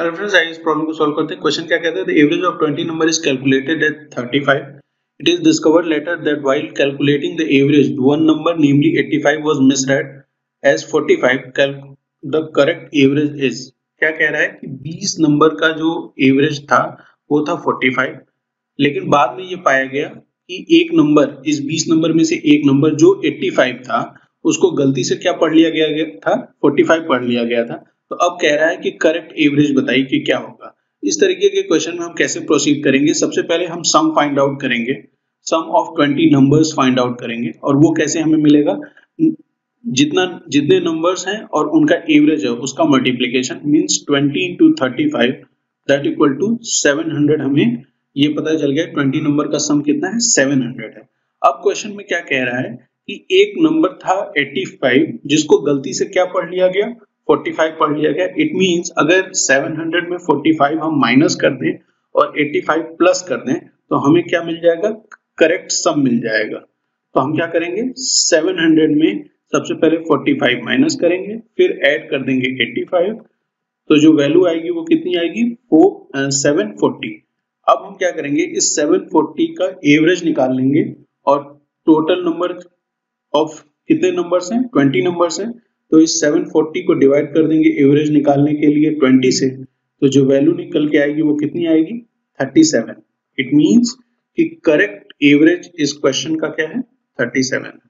Hello friends आइए इस problem को सॉल्व करते हैं। क्वेश्चन क्या कहता है? The average of 20 number is calculated at 35 it is discovered later that while calculating the average, one number, namely 85 was misread. As 45 the correct average is क्या कह रहा है कि 20 नंबर का जो एवरेज था, वो था 45 लेकिन बाद में ये पाया गया कि एक नंबर इस 20 नंबर में से एक नंबर जो 85 था, उसको गलती से क्या पढ़ लिया गया था? 45 पढ़ लिया गया था। तो अब कह रहा है कि करेक्ट एवरेज बताइए कि क्या होगा। इस तरीके के क्वेश्चन में हम कैसे प्रोसीड करेंगे? सबसे पहले हम सम फाइंड आउट करेंगे। Sum of 20 numbers find out करेंगे। और वो कैसे हमें मिलेगा? जितना, जितने नंबर्स हैं और उनका एवरेज है, उसका multiplication means 20 into thirty five that equal to 700 हमें ये पता चल गया। 20 नंबर का सम कितना है? 700 है। अब क्वेश्चन में क्या कह रहा है कि एक नंबर था 85 जिसको गलती से क्या पढ़ लिया गया? 45 पढ़ लिया गया। इट मींस अगर 700 में 45 हम माइनस कर दें और 85 प्लस कर दें तो हमें क्या मिल जाएगा? करेक्ट सम मिल जाएगा। तो हम क्या करेंगे? 700 में सबसे पहले 45 माइनस करेंगे, फिर ऐड कर देंगे 85 तो जो वैल्यू आएगी वो कितनी आएगी? वो सेवन फोर्टी अब हम क्या करेंगे? इस 740 का एवरेज निकाल लेंगे और टोटल नंबर ऑफ़ कितने नंबर्स हैं? 20 नंबर्स हैं। तो इस 740 को डिवाइड कर देंगे एवरेज निकालने के लिए 20 से। तो जो वैल्यू निकल के आएगी वो कितनी आएगी? 37 इट मीन्स कि करेक्ट एवरेज इस क्वेश्चन का क्या है? 37